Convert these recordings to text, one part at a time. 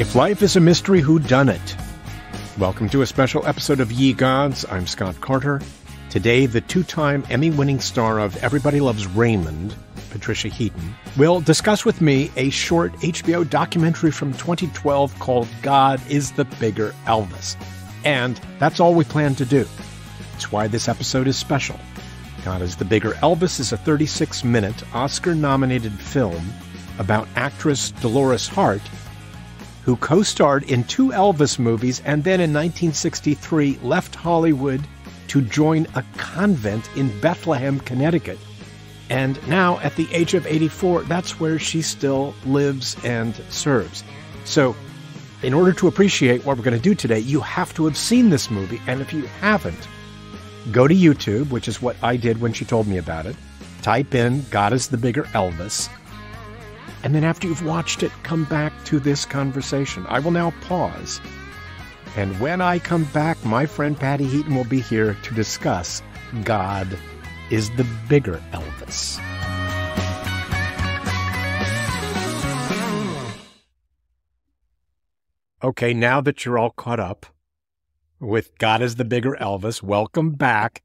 If life is a mystery, who done it? Welcome to a special episode of Ye Gods. I'm Scott Carter. Today, the two-time Emmy-winning star of Everybody Loves Raymond, Patricia Heaton, will discuss with me a short HBO documentary from 2012 called God is the Bigger Elvis. And that's all we plan to do. It's why this episode is special. God is the Bigger Elvis is a 36 minute Oscar nominated film about actress Dolores Hart, who co starred in two Elvis movies and then in 1963 left Hollywood to join a convent in Bethlehem, Connecticut. And now, at the age of 84, that's where she still lives and serves. So, in order to appreciate what we're going to do today, you have to have seen this movie. And if you haven't, go to YouTube, which is what I did when she told me about it. Type in God is the Bigger Elvis. And then after you've watched it, come back to this conversation. I will now pause. And when I come back, my friend Patty Heaton will be here to discuss God is the Bigger Elvis. Okay, now that you're all caught up, with God is the Bigger Elvis. Welcome back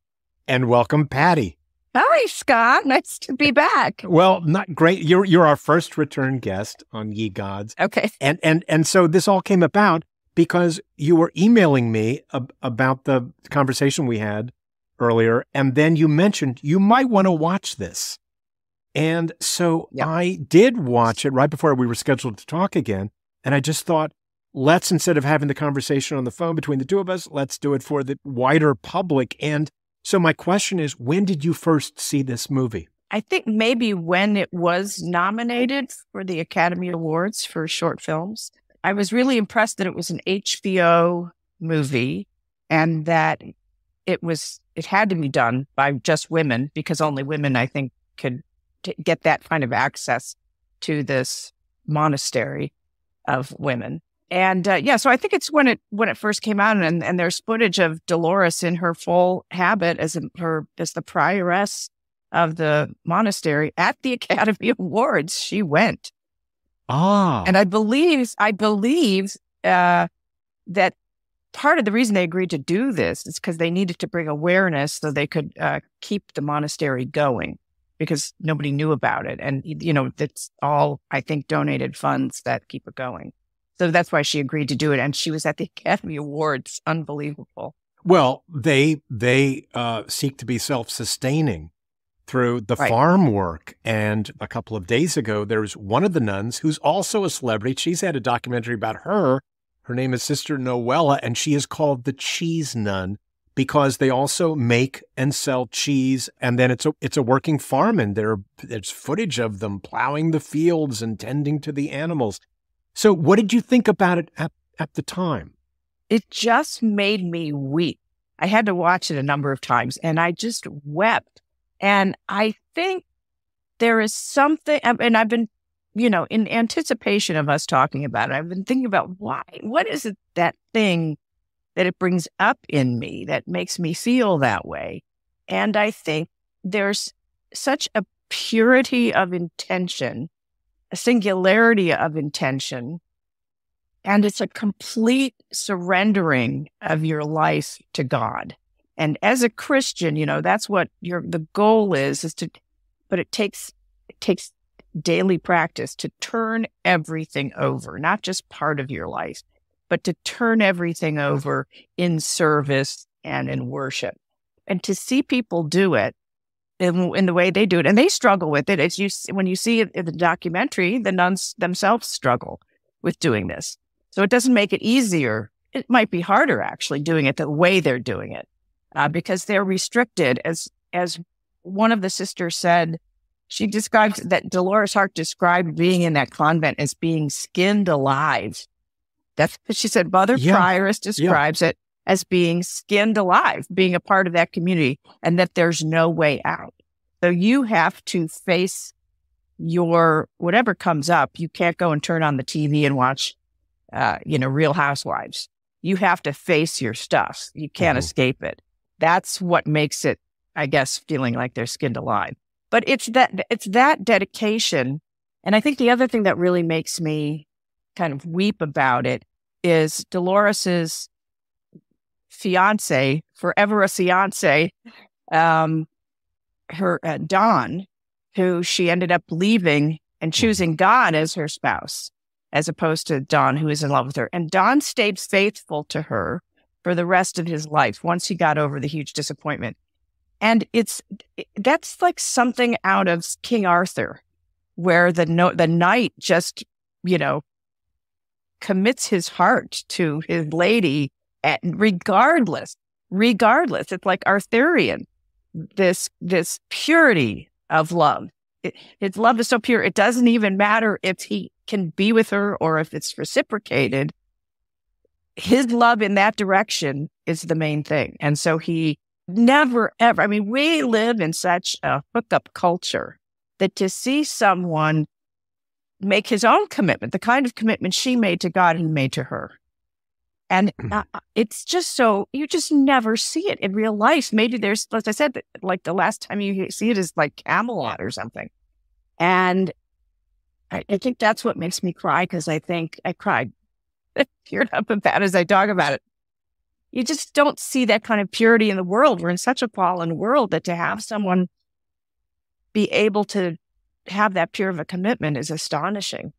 and welcome, Patty. Hi, Scott. Nice to be back. Well, not great. You're you're our first return guest on Ye Gods. Okay. And and and so this all came about because you were emailing me ab- about the conversation we had earlier, and then you mentioned you might want to watch this. And so. I did watch it right before we were scheduled to talk again, and I just thought let's instead of having the conversation on the phone between the two of us, let's do it for the wider public. And so my question is, when did you first see this movie? I think maybe when it was nominated for the Academy Awards for short films, I was really impressed that it was an HBO movie and that it was it had to be done by just women because only women I think could t- get that kind of access to this monastery of women. And uh, yeah, so I think it's when it when it first came out, and and there's footage of Dolores in her full habit as a, her as the prioress of the monastery at the Academy Awards. She went, Ah, and I believe I believe uh, that part of the reason they agreed to do this is because they needed to bring awareness so they could uh, keep the monastery going because nobody knew about it, and you know that's all I think donated funds that keep it going. So that's why she agreed to do it, and she was at the Academy Awards. Unbelievable. Well, they they uh, seek to be self-sustaining through the Right. farm work. And a couple of days ago, there's one of the nuns who's also a celebrity. She's had a documentary about her. Her name is Sister Noella, and she is called the Cheese Nun because they also make and sell cheese. And then it's a it's a working farm, and there there's footage of them plowing the fields and tending to the animals. So, what did you think about it at, at the time? it just made me weep. I had to watch it a number of times and I just wept. And I think there is something, and I've been, you know, in anticipation of us talking about it, I've been thinking about why, what is it that thing that it brings up in me that makes me feel that way? And I think there's such a purity of intention, a singularity of intention and it's a complete surrendering of your life to God. And as a Christian, you know, that's what your the goal is is to but it takes it takes daily practice to turn everything over, not just part of your life, but to turn everything over in service and in worship. And to see people do it in, in the way they do it, and they struggle with it. As you when you see it in the documentary, the nuns themselves struggle with doing this. So it doesn't make it easier. It might be harder actually doing it the way they're doing it uh, because they're restricted. As as one of the sisters said, she described that Dolores Hart described being in that convent as being skinned alive. That's she said. Mother Yeah. Prioress describes it as being skinned alive, being a part of that community, and that there's no way out. So you have to face your whatever comes up. You can't go and turn on the TV and watch uh, you know, Real Housewives. You have to face your stuff. You can't Mhm. escape it. That's what makes it, I guess, feeling like they're skinned alive. But it's that it's that dedication, and I think the other thing that really makes me kind of weep about it is Dolores's fiance, forever a fiance, um, her uh, Don, who she ended up leaving and mm-hmm. choosing God as her spouse, as opposed to Don, who is in love with her. And Don stayed faithful to her for the rest of his life once he got over the huge disappointment. And it's that's like something out of King Arthur, where the no, the knight just you know commits his heart to his lady, at, regardless, regardless. It's like Arthurian, this this purity of love. It, love is so pure; it doesn't even matter if he can be with her or if it's reciprocated. His love in that direction is the main thing, and so he never ever. I mean, we live in such a hookup culture that to see someone make his own commitment, the kind of commitment she made to God, he made to her. And uh, it's just so, you just never see it in real life. Maybe there's, as I said, like the last time you see it is like Camelot or something. And I, I think that's what makes me cry because I think I cried, teared up about as I talk about it. You just don't see that kind of purity in the world. We're in such a fallen world that to have someone be able to have that pure of a commitment is astonishing.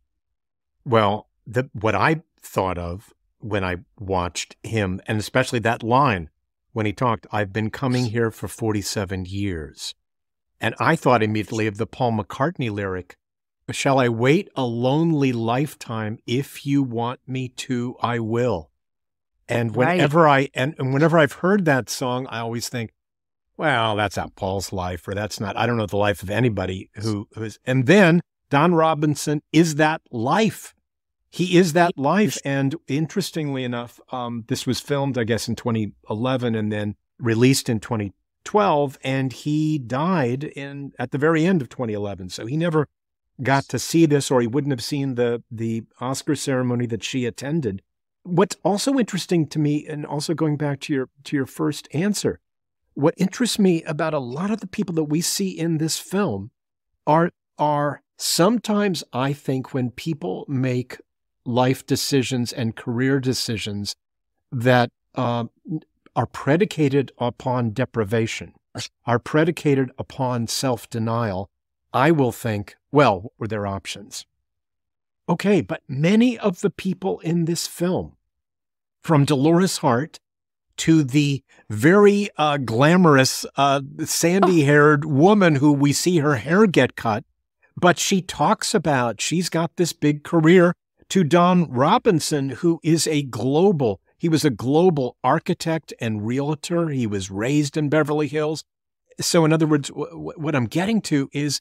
Well, the, what I thought of when I watched him, and especially that line when he talked, I've been coming here for 47 years. And I thought immediately of the Paul McCartney lyric, Shall I wait a lonely lifetime? If you want me to, I will. And whenever right. I and, and whenever I've heard that song, I always think, well, that's not Paul's life, or that's not, I don't know the life of anybody who is. And then Don Robinson is that life. He is that life. And interestingly enough, um, this was filmed, I guess, in 2011 and then released in 2012. And he died in at the very end of 2011. So he never got to see this, or he wouldn't have seen the the Oscar ceremony that she attended. What's also interesting to me, and also going back to your to your first answer, what interests me about a lot of the people that we see in this film are are sometimes I think when people make life decisions and career decisions that uh, are predicated upon deprivation, are predicated upon self denial, I will think, well, were there options? Okay, but many of the people in this film, from Dolores Hart to the very uh, glamorous, uh, sandy haired oh. woman who we see her hair get cut. But she talks about she's got this big career to Don Robinson, who is a global, he was a global architect and realtor. He was raised in Beverly Hills. So, in other words, w- what I'm getting to is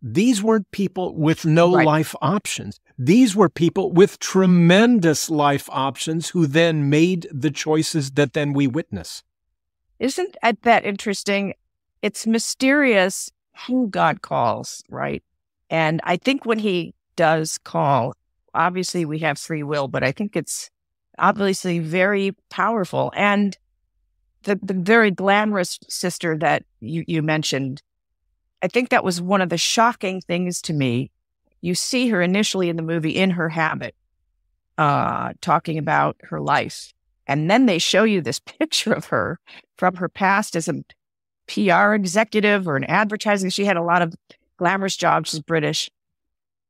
these weren't people with no right. life options. These were people with tremendous life options who then made the choices that then we witness. Isn't that interesting? It's mysterious who God calls, right? And I think when he does call, obviously we have free will, but I think it's obviously very powerful. And the, the very glamorous sister that you, you mentioned, I think that was one of the shocking things to me. You see her initially in the movie in her habit, uh, talking about her life. And then they show you this picture of her from her past as a PR executive or an advertising. She had a lot of glamorous jobs. She's British.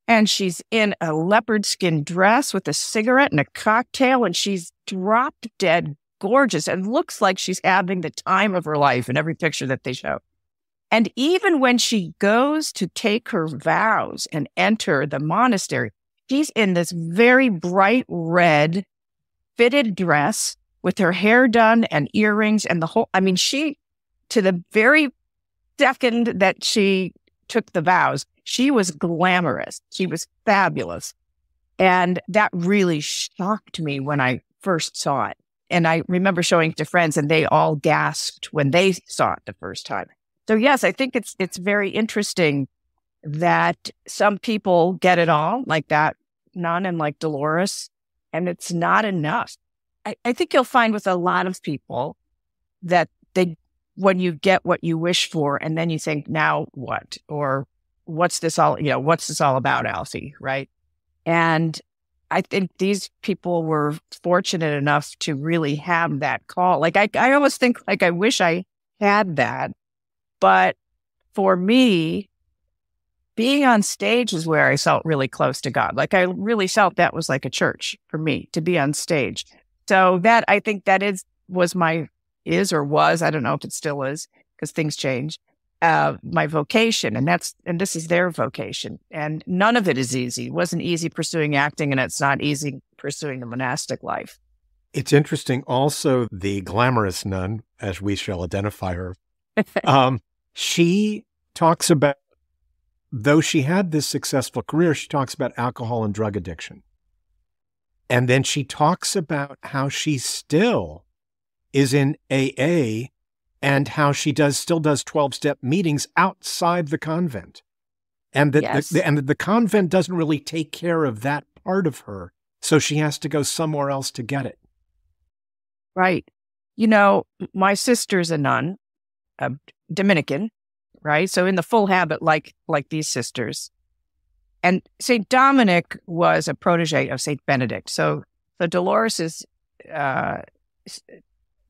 And she's in a leopard skin dress with a cigarette and a cocktail, and she's drop dead gorgeous and looks like she's having the time of her life in every picture that they show. And even when she goes to take her vows and enter the monastery, she's in this very bright red fitted dress with her hair done and earrings and the whole. I mean, she, to the very second that she took the vows, she was glamorous. She was fabulous. And that really shocked me when I first saw it. And I remember showing it to friends and they all gasped when they saw it the first time. So yes, I think it's it's very interesting that some people get it all like that nun and like Dolores, and it's not enough. I, I think you'll find with a lot of people that they when you get what you wish for, and then you think, now what? Or what's this all, you know, what's this all about, Alfie? Right. And I think these people were fortunate enough to really have that call. Like I, I almost think like I wish I had that. But for me, being on stage is where I felt really close to God. Like I really felt that was like a church for me to be on stage. So that I think that is was my is or was, I don't know if it still is because things change. Uh, my vocation and that's and this is their vocation and none of it is easy it wasn't easy pursuing acting and it's not easy pursuing the monastic life it's interesting also the glamorous nun as we shall identify her um, she talks about though she had this successful career she talks about alcohol and drug addiction and then she talks about how she still is in aa and how she does still does 12 step meetings outside the convent. And that yes. the, and that the convent doesn't really take care of that part of her so she has to go somewhere else to get it. Right. You know my sister's a nun a dominican right? So in the full habit like like these sisters. And saint dominic was a protege of saint benedict. So the dolores's uh,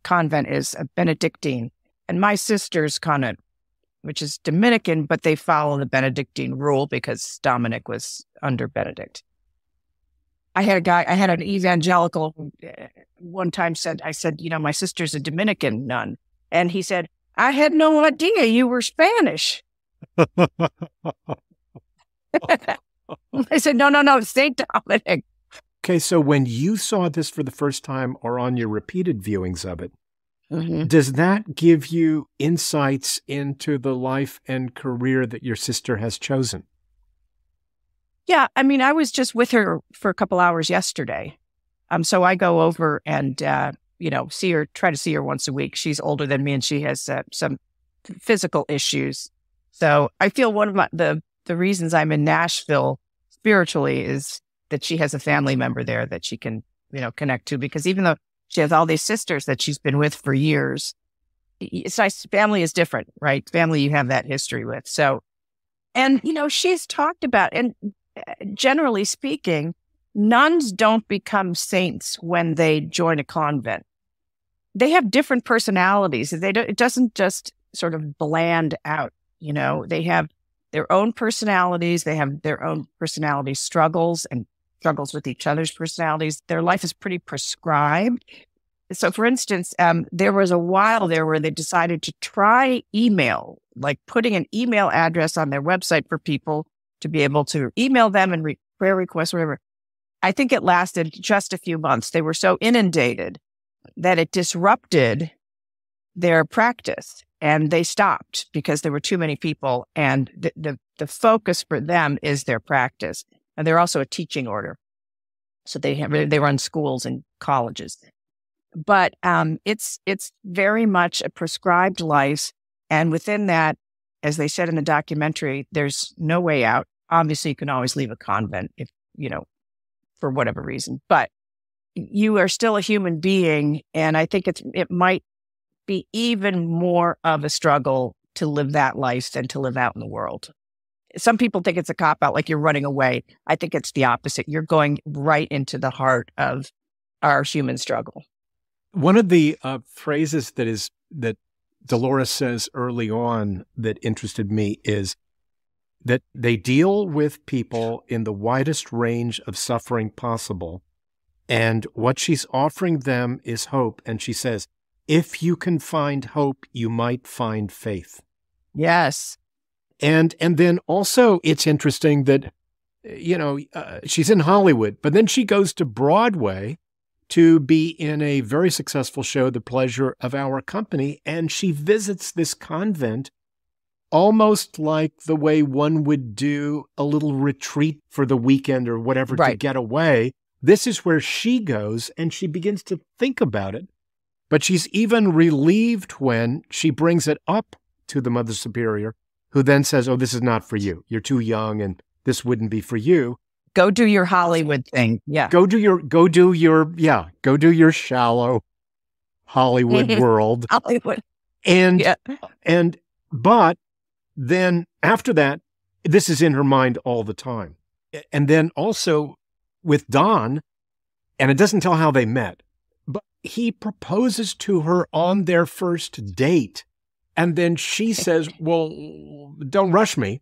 convent is a benedictine and my sister's convent, which is Dominican, but they follow the Benedictine rule because Dominic was under Benedict. I had a guy, I had an evangelical who uh, one time said, I said, you know, my sister's a Dominican nun. And he said, I had no idea you were Spanish. I said, no, no, no, St. Dominic. Okay, so when you saw this for the first time or on your repeated viewings of it, Mm-hmm. Does that give you insights into the life and career that your sister has chosen? Yeah, I mean, I was just with her for a couple hours yesterday. Um, so I go over and uh, you know see her, try to see her once a week. She's older than me, and she has uh, some physical issues. So I feel one of my, the the reasons I'm in Nashville spiritually is that she has a family member there that she can you know connect to. Because even though she has all these sisters that she's been with for years. It's nice. Family is different, right? Family you have that history with. So, and, you know, she's talked about, and uh, generally speaking, nuns don't become saints when they join a convent. They have different personalities. They don't, it doesn't just sort of bland out, you know, they have their own personalities. They have their own personality struggles and struggles with each other's personalities. Their life is pretty prescribed. So, for instance, um, there was a while there where they decided to try email, like putting an email address on their website for people to be able to email them and re- prayer requests, whatever. I think it lasted just a few months. They were so inundated that it disrupted their practice and they stopped because there were too many people and the, the, the focus for them is their practice. And they're also a teaching order. So they have, they run schools and colleges. But um, it's it's very much a prescribed life, and within that, as they said in the documentary, there's no way out. Obviously, you can always leave a convent if you know for whatever reason, but you are still a human being, and I think it's it might be even more of a struggle to live that life than to live out in the world some people think it's a cop out, like you're running away. I think it's the opposite. You're going right into the heart of our human struggle. One of the uh, phrases that is that Dolores says early on that interested me is that they deal with people in the widest range of suffering possible. And what she's offering them is hope. And she says, if you can find hope, you might find faith. Yes. And and then also it's interesting that you know uh, she's in Hollywood, but then she goes to Broadway to be in a very successful show, The Pleasure of Our Company, and she visits this convent almost like the way one would do a little retreat for the weekend or whatever right. to get away. This is where she goes and she begins to think about it. But she's even relieved when she brings it up to the Mother Superior who then says, Oh, this is not for you. You're too young and this wouldn't be for you. Go do your Hollywood thing. Yeah. Go do your, go do your, yeah, go do your shallow Hollywood world. Hollywood. And, yeah. and, but then after that, this is in her mind all the time. And then also with Don, and it doesn't tell how they met, but he proposes to her on their first date. And then she says, Well, don't rush me.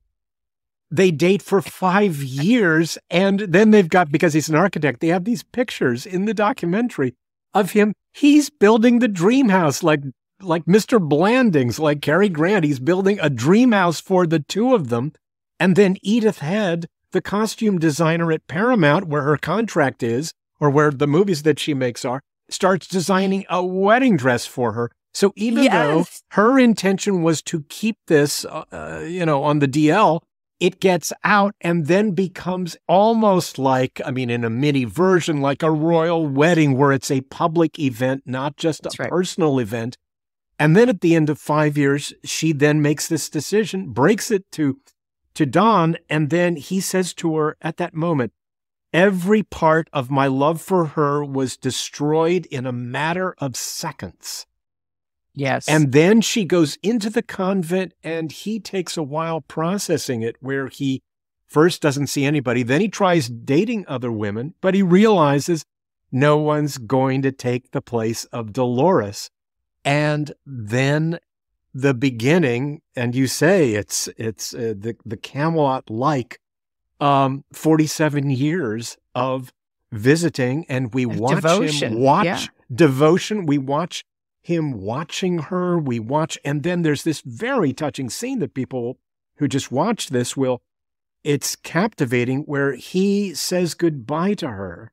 They date for five years. And then they've got, because he's an architect, they have these pictures in the documentary of him. He's building the dream house like like Mr. Blandings, like Cary Grant. He's building a dream house for the two of them. And then Edith Head, the costume designer at Paramount, where her contract is, or where the movies that she makes are, starts designing a wedding dress for her. So even yes. though her intention was to keep this, uh, uh you know, on the DL, it gets out and then becomes almost like, I mean, in a mini version, like a royal wedding where it's a public event, not just That's a right. personal event. And then at the end of five years, she then makes this decision, breaks it to, to Don. And then he says to her at that moment, every part of my love for her was destroyed in a matter of seconds. Yes. And then she goes into the convent and he takes a while processing it, where he first doesn't see anybody. Then he tries dating other women, but he realizes no one's going to take the place of Dolores. And then the beginning, and you say it's it's uh, the the Camelot like um, 47 years of visiting, and we watch devotion. him watch yeah. devotion. We watch him watching her. We watch, and then there's this very touching scene that people who just watch this will, it's captivating where he says goodbye to her.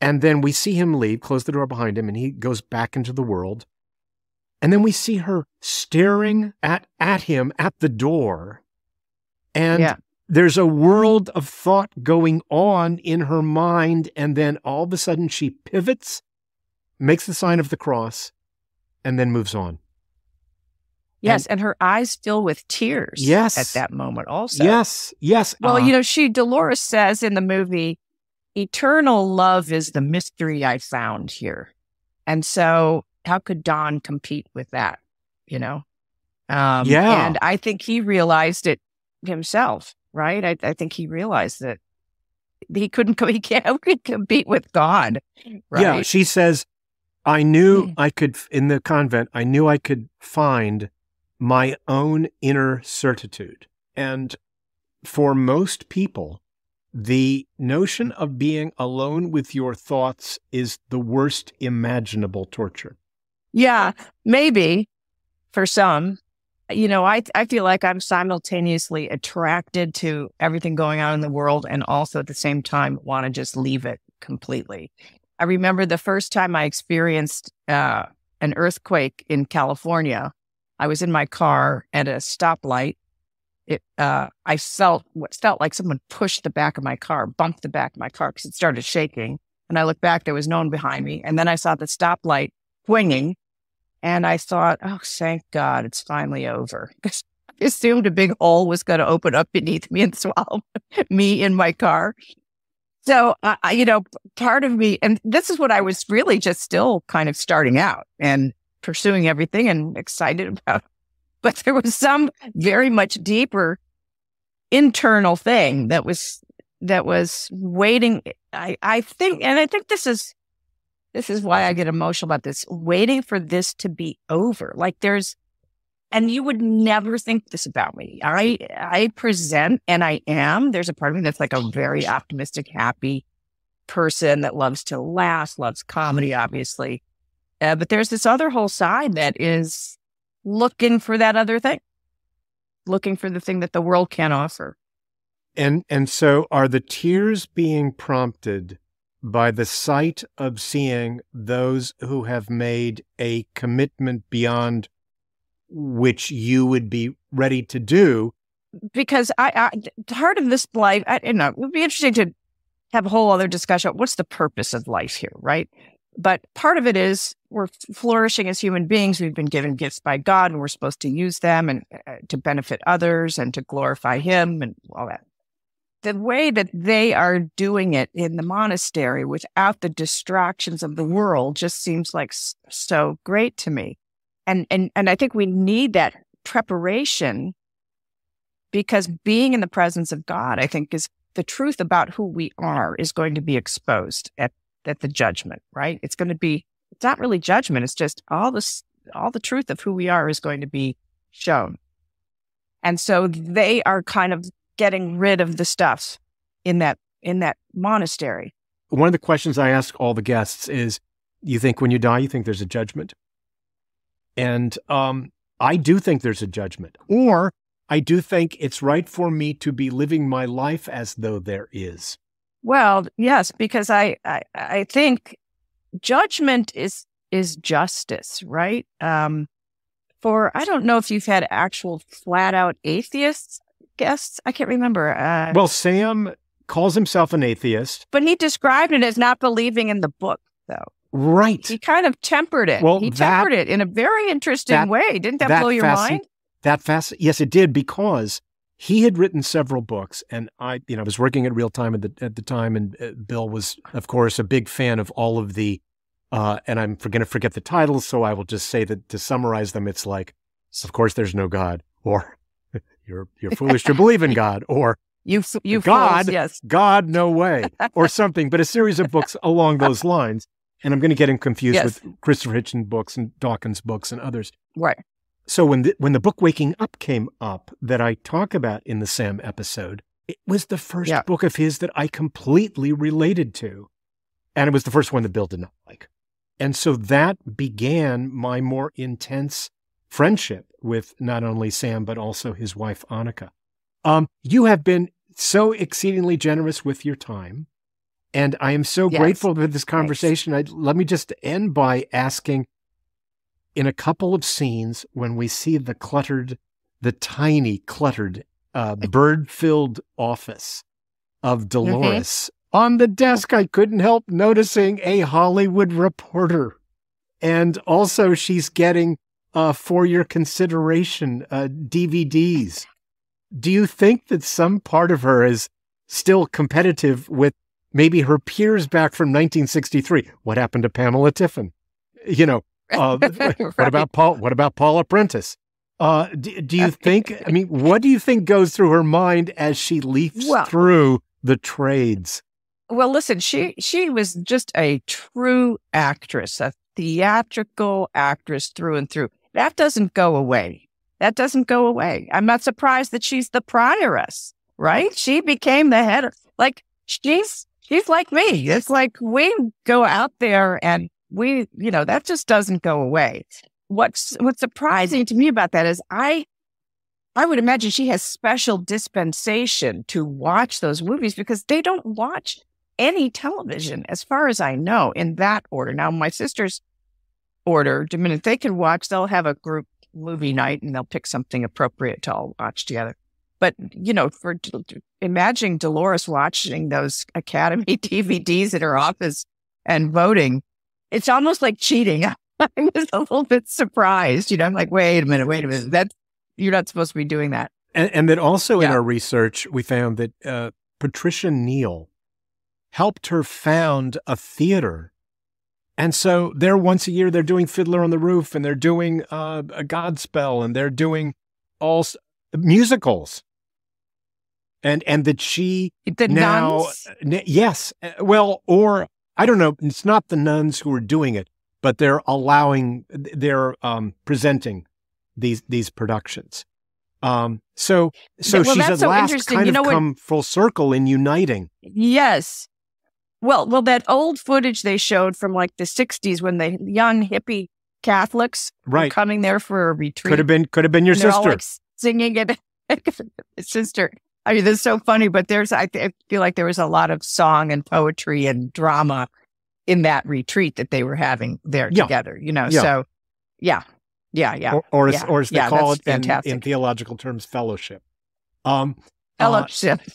And then we see him leave, close the door behind him, and he goes back into the world. And then we see her staring at, at him at the door. And yeah. there's a world of thought going on in her mind. And then all of a sudden she pivots, makes the sign of the cross, and then moves on. Yes, and, and, her eyes fill with tears. Yes, at that moment, also. Yes, yes. Well, uh, you know, she Dolores says in the movie, "Eternal love is the mystery I found here," and so how could Don compete with that? You know, um, yeah. And I think he realized it himself, right? I, I think he realized that he couldn't. He can't compete with God. Right? Yeah, she says I knew mm. I could, in the convent, I knew I could find my own inner certitude. And for most people, the notion of being alone with your thoughts is the worst imaginable torture. Yeah, maybe for some. You know, I I feel like I'm simultaneously attracted to everything going on in the world and also at the same time want to just leave it completely. I remember the first time I experienced uh, an earthquake in California. I was in my car at a stoplight. It, uh, I felt what felt like someone pushed the back of my car, bumped the back of my car because it started shaking. And I looked back, there was no one behind me. And then I saw the stoplight swinging, and I thought, "Oh, thank God, it's finally over." Because I assumed a big hole was going to open up beneath me and swallow me in my car. So, uh, you know, part of me, and this is what I was really just still kind of starting out and pursuing everything and excited about. But there was some very much deeper internal thing that was, that was waiting. I, I think, and I think this is, this is why I get emotional about this, waiting for this to be over. Like there's, and you would never think this about me. I I present and I am. There's a part of me that's like a very optimistic, happy person that loves to laugh, loves comedy, obviously. Uh, but there's this other whole side that is looking for that other thing, looking for the thing that the world can't offer. And and so are the tears being prompted by the sight of seeing those who have made a commitment beyond which you would be ready to do. Because I, I part of this life, I, you know, it would be interesting to have a whole other discussion. What's the purpose of life here, right? But part of it is we're flourishing as human beings. We've been given gifts by God, and we're supposed to use them and uh, to benefit others and to glorify Him and all that. The way that they are doing it in the monastery without the distractions of the world just seems like so great to me and and and I think we need that preparation because being in the presence of God, I think, is the truth about who we are is going to be exposed at, at the judgment, right? It's going to be, it's not really judgment. It's just all this, all the truth of who we are is going to be shown. And so they are kind of getting rid of the stuff in that, in that monastery. One of the questions I ask all the guests is, you think when you die, you think there's a judgment? And um, I do think there's a judgment. Or I do think it's right for me to be living my life as though there is. Well, yes, because I, I, I think judgment is is justice, right? Um, for I don't know if you've had actual flat out atheists guests. I can't remember. Uh, well, Sam calls himself an atheist, but he described it as not believing in the book, though. Right. He kind of tempered it. Well, he that, tempered it in a very interesting that, way. Didn't that, that blow your mind? That fast. Yes, it did because he had written several books, and I, you know, I was working at Real Time at the at the time, and uh, Bill was, of course, a big fan of all of the. Uh, and I'm going to forget the titles, so I will just say that to summarize them, it's like, of course, there's no God, or you're you're foolish to believe in God, or you you God, fools, yes, God, no way, or something. But a series of books along those lines and I'm going to get him confused yes. with Christopher Hitchens books and Dawkins books and others. Right. So when the, when the book Waking Up came up that I talk about in the Sam episode, it was the first yeah. book of his that I completely related to. And it was the first one that Bill did not like. And so that began my more intense friendship with not only Sam, but also his wife, Annaka. Um, you have been so exceedingly generous with your time. And I am so yes. grateful for this conversation. I, let me just end by asking in a couple of scenes when we see the cluttered, the tiny, cluttered, uh, bird filled office of mm-hmm. Dolores. Mm-hmm. On the desk, I couldn't help noticing a Hollywood reporter. And also, she's getting, uh, for your consideration, uh, DVDs. Do you think that some part of her is still competitive with maybe her peers back from 1963. What happened to Pamela Tiffin? You know, uh, right. what about Paul? What about Paula Prentiss? Uh, do, do, you think? I mean, what do you think goes through her mind as she leaps well, through the trades? Well, listen, she she was just a true actress, a theatrical actress through and through. That doesn't go away. That doesn't go away. I'm not surprised that she's the prioress, right? She became the head of, like, she's she's like me. It's like we go out there and we, you know, that just doesn't go away. What's what's surprising to me about that is I I would imagine she has special dispensation to watch those movies because they don't watch any television, as far as I know, in that order. Now, my sister's order, the minute they can watch, they'll have a group movie night and they'll pick something appropriate to all watch together. But, you know, for imagining Dolores watching those Academy DVDs at her office and voting, it's almost like cheating. I was a little bit surprised. You know, I'm like, wait a minute, wait a minute. That you're not supposed to be doing that. And, and that also yeah. in our research, we found that uh, Patricia Neal helped her found a theater. And so they're once a year, they're doing Fiddler on the Roof and they're doing uh, a Godspell and they're doing all musicals and and that she the now nuns? yes uh, well or i don't know it's not the nuns who are doing it but they're allowing they're um, presenting these these productions. Um, so so well, she's at so last kind you know of come full circle in uniting. Yes. Well well that old footage they showed from like the 60s when the young hippie catholics right. were coming there for a retreat could have been could have been your sister. all, like, singing it. Sister I mean, that's so funny, but there's, I, I feel like there was a lot of song and poetry and drama in that retreat that they were having there yeah. together, you know? Yeah. So, yeah, yeah, yeah. Or, or, yeah. or as they call it in, in, theological terms, fellowship. Um, uh, fellowship. Uh,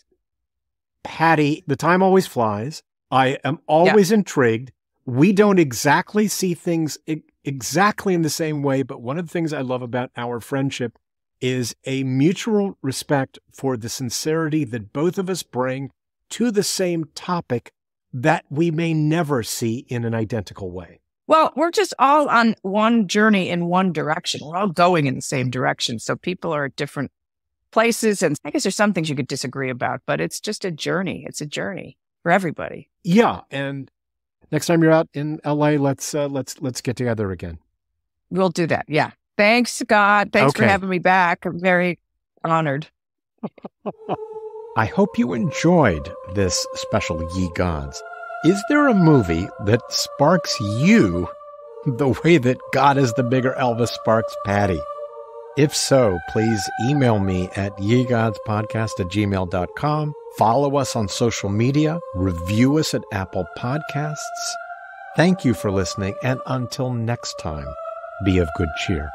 Patty, the time always flies. I am always intrigued. We don't exactly see things exactly in the same way, but one of the things I love about our friendship is a mutual respect for the sincerity that both of us bring to the same topic that we may never see in an identical way. Well, we're just all on one journey in one direction. We're all going in the same direction. So people are at different places. And I guess there's some things you could disagree about, but it's just a journey. It's a journey for everybody. Yeah. And next time you're out in LA, let's, uh, let's, let's get together again. We'll do that. Yeah. Thanks, Scott. Thanks Okay. for having me back. I'm very honored. I hope you enjoyed this special Ye Gods. Is there a movie that sparks you the way that God is the bigger Elvis sparks Patty? If so, please email me at yegodspodcast at gmail.com. Follow us on social media. Review us at Apple Podcasts. Thank you for listening, and until next time, be of good cheer.